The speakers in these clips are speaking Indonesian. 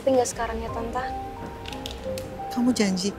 Tapi nggak sekarang ya Tante. Kamu janji?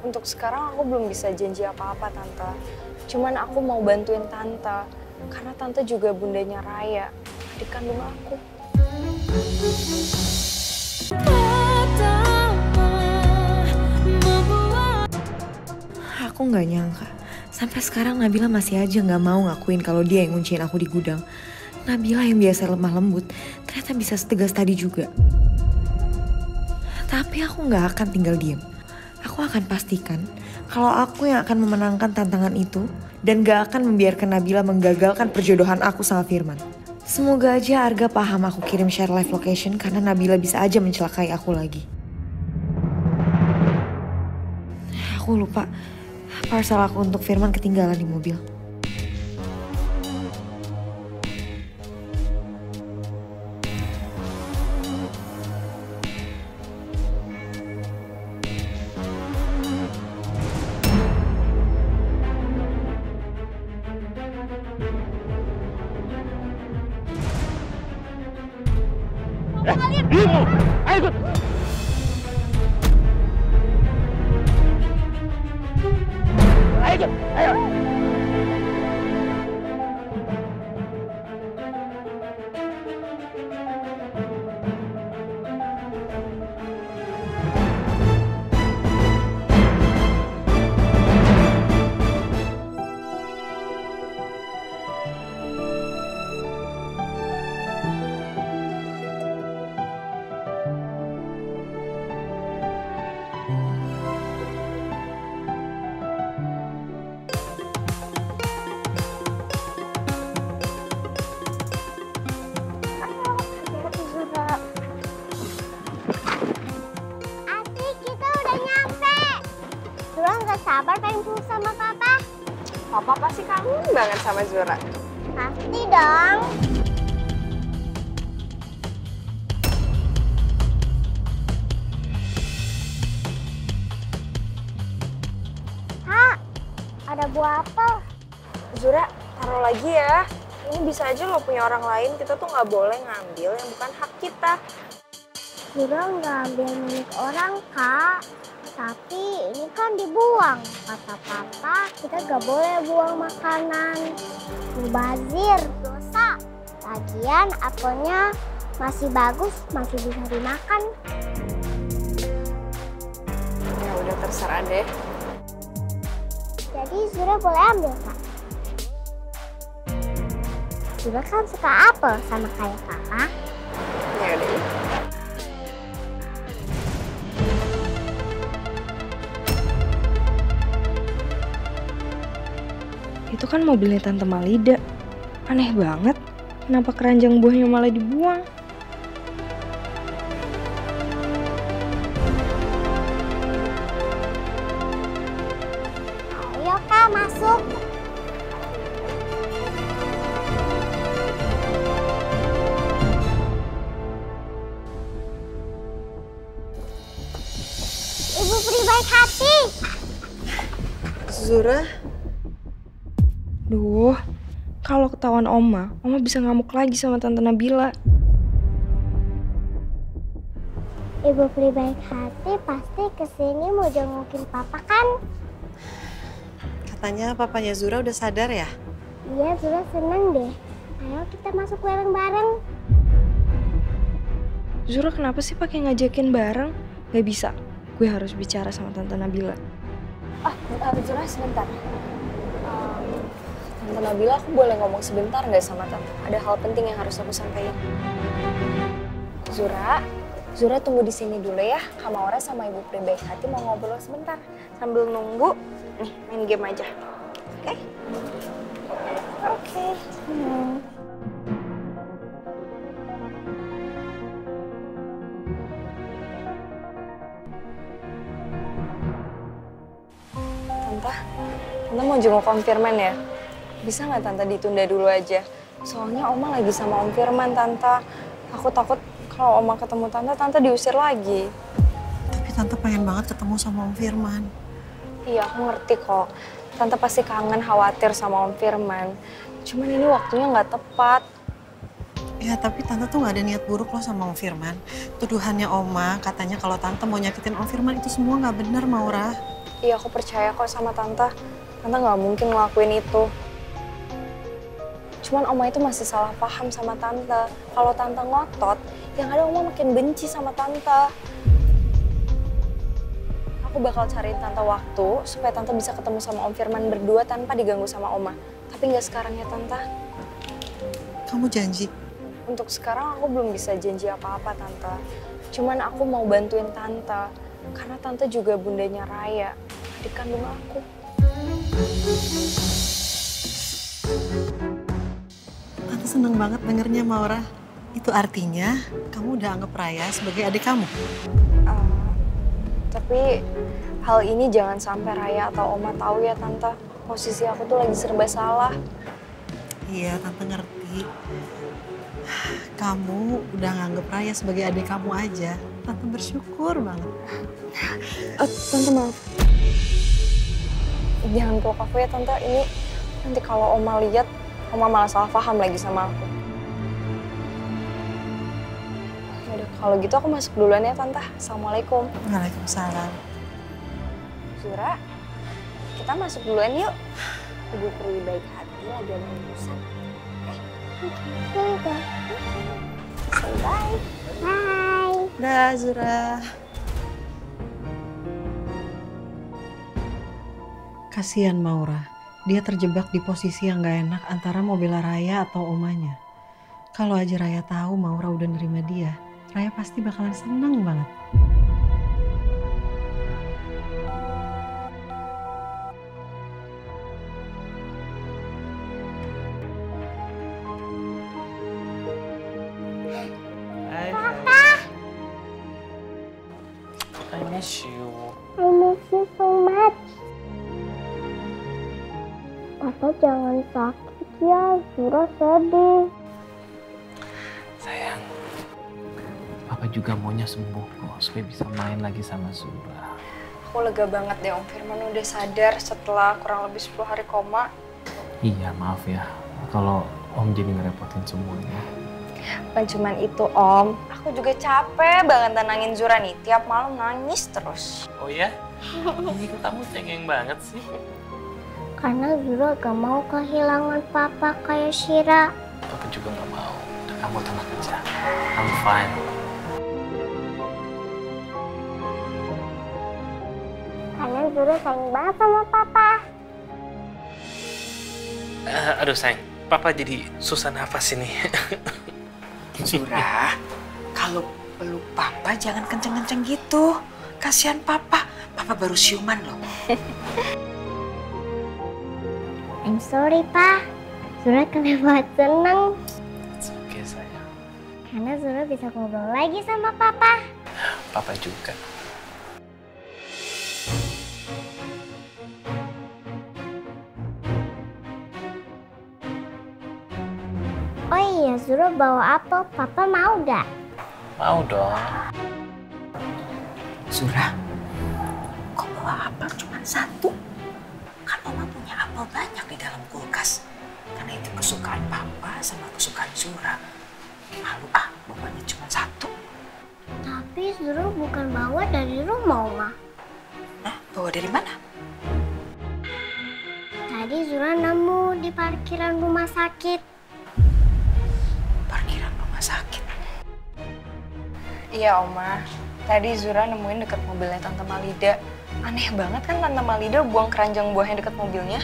Untuk sekarang aku belum bisa janji apa-apa Tante. Cuman aku mau bantuin Tante. Karena Tante juga bundanya Raya, adik kandung aku. Aku nggak nyangka. Sampai sekarang Nabila masih aja nggak mau ngakuin kalau dia yang ngunciin aku di gudang. Nabila yang biasa lemah lembut, ternyata bisa setegas tadi juga. Tapi aku nggak akan tinggal diam. Aku akan pastikan kalau aku yang akan memenangkan tantangan itu dan gak akan membiarkan Nabila menggagalkan perjodohan aku sama Firman. Semoga aja Arga paham aku kirim share live location karena Nabila bisa aja mencelakai aku lagi. Aku lupa, parcel aku untuk Firman ketinggalan di mobil. Asik, Papa pasti kangen banget sama Zura. Pasti dong. Kak, ada buah apel. Zura, taruh lagi ya. Ini bisa aja lo punya orang lain, kita tuh nggak boleh ngambil yang bukan hak kita. Zura nggak ambil milik orang, Kak. Tapi ini kan dibuang. Kata papa, kita nggak boleh buang makanan. Mubazir, dosa. Lagian apelnya masih bagus, masih bisa dimakan. Ya udah terserah deh. Jadi Zura boleh ambil, Kak. Zura kan suka apel sama kayak papa. Kan mobilnya Tante Malida. Aneh banget. Kenapa keranjang buahnya malah dibuang? Ayo, Kak, masuk. Ibu peri baik hati. Zura, Duh, kalau ketahuan Oma, Oma bisa ngamuk lagi sama Tante Nabila. Ibu peri baik hati pasti ke sini mau jengukin papa kan? katanya papanya Zura udah sadar ya? Iya, Zura seneng deh. Ayo kita masuk bareng-bareng. Zura kenapa sih pakai ngajakin bareng? Gak bisa, gue harus bicara sama Tante Nabila. Ah, uh, Zura sebentar. Nabila, aku boleh ngomong sebentar nggak sama Tante? Ada hal penting yang harus aku sampaikan. Zura, Zura tunggu di sini dulu ya. Kamaura sama Ibu Pri hati mau ngobrol sebentar. Sambil nunggu, nih main game aja. Oke? Oke. Hmm. Tante, Tante mau jenguk Om Firman ya? Bisa nggak Tante ditunda dulu aja? Soalnya Oma lagi sama Om Firman, Tante. Aku takut kalau Oma ketemu Tante, Tante diusir lagi. Tapi tante pengen banget ketemu sama Om Firman. Iya, aku ngerti kok. Tante pasti kangen, khawatir sama Om Firman. Cuman ini waktunya nggak tepat. Ya tapi tante tuh gak ada niat buruk loh sama Om Firman. Tuduhannya Oma katanya kalau tante mau nyakitin Om Firman itu semua gak benar Maura. Iya aku percaya kok sama tante. Tante nggak mungkin ngelakuin itu. Cuman Oma itu masih salah paham sama tante. Kalau tante ngotot, yang ada Oma makin benci sama tante. Aku bakal cariin tante waktu supaya tante bisa ketemu sama Om Firman berdua tanpa diganggu sama Oma. Tapi nggak sekarang ya tante. Kamu janji? Untuk sekarang aku belum bisa janji apa-apa tante. Cuman aku mau bantuin tante. Karena tante juga bundanya Raya, adik kandung aku. Seneng banget dengernya Maura. Itu artinya kamu udah anggap Raya sebagai adik kamu? Uh, tapi hal ini jangan sampai Raya atau Oma tahu ya tante. Posisi aku tuh lagi serba salah. Iya, Tante ngerti. Kamu udah nganggep Raya sebagai adik kamu aja. Tante bersyukur banget. Uh, tante maaf. Jangan peluk aku ya tante. Ini nanti kalau Oma lihat, Oma malah salah paham lagi sama aku. Yaudah, kalau gitu aku masuk duluan ya tante. Assalamualaikum. Waalaikumsalam. Zura, kita masuk duluan yuk. Ibu Pri baik hati lagi ada urusan. Udah. Say bye. Hai. Dah, Zura. Kasihan Maura. Dia terjebak di posisi yang gak enak antara mobil Raya atau omanya. Kalau aja Raya tahu Maura udah nerima dia, Raya pasti bakalan seneng banget. Papa jangan sakit ya, Zura sedih. Sayang, Papa juga maunya sembuh kok supaya bisa main lagi sama Zura. Aku lega banget deh Om Firman udah sadar setelah kurang lebih 10 hari koma. Iya, maaf ya kalau Om jadi ngerepotin semuanya. Bukan cuman itu Om, aku juga capek banget tenangin Zura nih. Tiap malam nangis terus. Oh ya? Ini kamu cengeng banget sih. Karena Zura gak mau kehilangan papa kayak Shira. Papa juga nggak mau. Udah kamu tenang aja. I'm fine. Karena Zura sayang banget sama papa. Eh, aduh sayang, Papa jadi susah nafas ini. Zura, kalau peluk papa jangan kenceng-kenceng gitu. Kasihan papa, papa baru siuman loh. I'm sorry, Pa. Zura kenapa seneng? Oke sayang, Karena Zura bisa ngobrol lagi sama papa. Papa juga. Oh iya, Zura bawa apel. Papa mau gak? Mau dong. Zura, kok bawa apel cuma satu? Dalam kulkas. Karena itu kesukaan papa sama kesukaan Zura. Malu ah, bawanya cuma satu. Tapi Zura bukan bawa dari rumah, Oma. Nah, bawa dari mana? Tadi Zura nemu di parkiran rumah sakit. Parkiran rumah sakit. Iya Oma, tadi Zura nemuin deket mobilnya Tante Malida. Aneh banget kan Tante Malida buang keranjang buahnya deket mobilnya.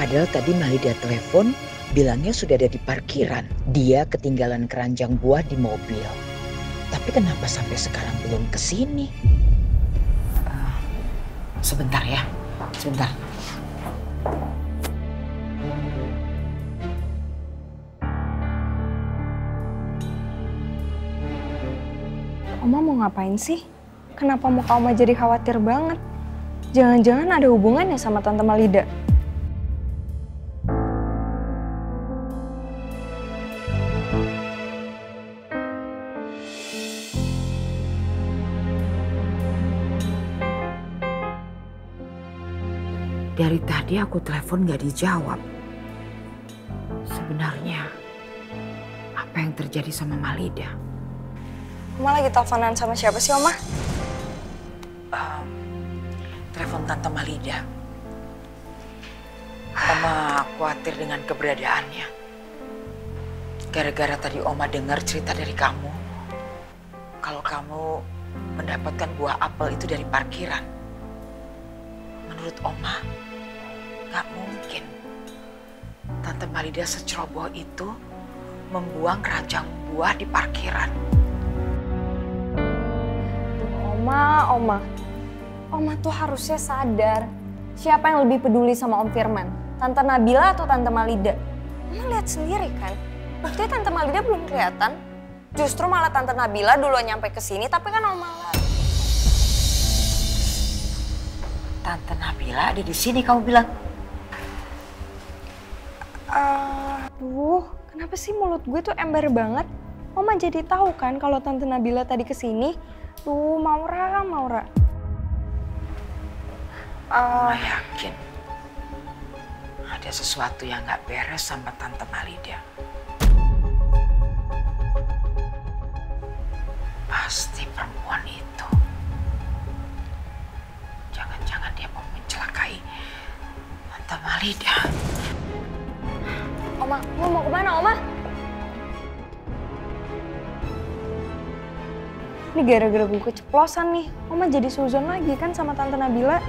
Padahal tadi Malida telepon bilangnya sudah ada di parkiran. Dia ketinggalan keranjang buah di mobil. Tapi kenapa sampai sekarang belum ke sini? Eh, Sebentar ya, sebentar. Oma mau ngapain sih? Kenapa muka Oma jadi khawatir banget? Jangan-jangan ada hubungannya sama Tante Malida? Dari tadi aku telepon gak dijawab. Sebenarnya terjadi sama Malida. Oma lagi teleponan sama siapa sih, Oma? Em, telepon Tante Malida. Oma khawatir dengan keberadaannya. Gara-gara tadi Oma dengar cerita dari kamu. Kalau kamu mendapatkan buah apel itu dari parkiran. Menurut Oma, nggak mungkin. Tante Malida seceroboh itu membuang keranjang buah di parkiran. Oma, Oma. Oma tuh harusnya sadar. Siapa yang lebih peduli sama Om Firman? Tante Nabila atau Tante Malida? Oma lihat sendiri kan. Buktinya Tante Malida belum kelihatan. Justru malah Tante Nabila duluan nyampe ke sini, tapi kan Oma Tante Nabila ada di sini kamu bilang. Aduh, kenapa sih mulut gue tuh ember banget? Oma jadi tahu kan kalau Tante Nabila tadi ke sini. Tuh, Maura, Maura. Oma yakin ada sesuatu yang nggak beres sama Tante Malida. Pasti Malida. Oma, lu mau ke mana, Oma? Ini gara-gara gue keceplosan nih. Oma jadi suzon lagi kan sama Tante Nabila.